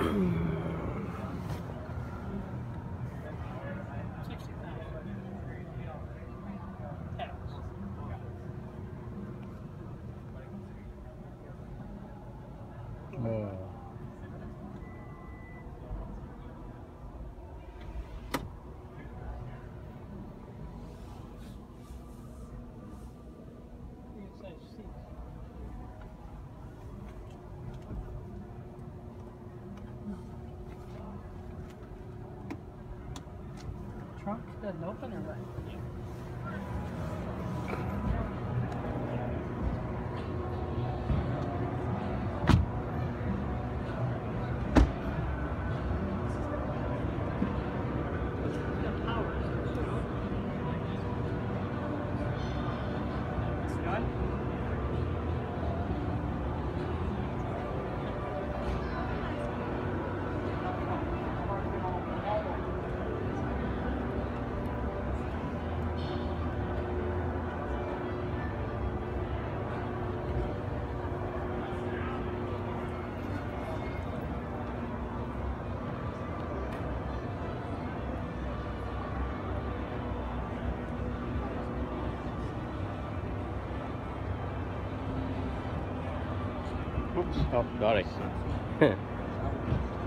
Oh. Trunk doesn't open or what? Oops. Oh, it.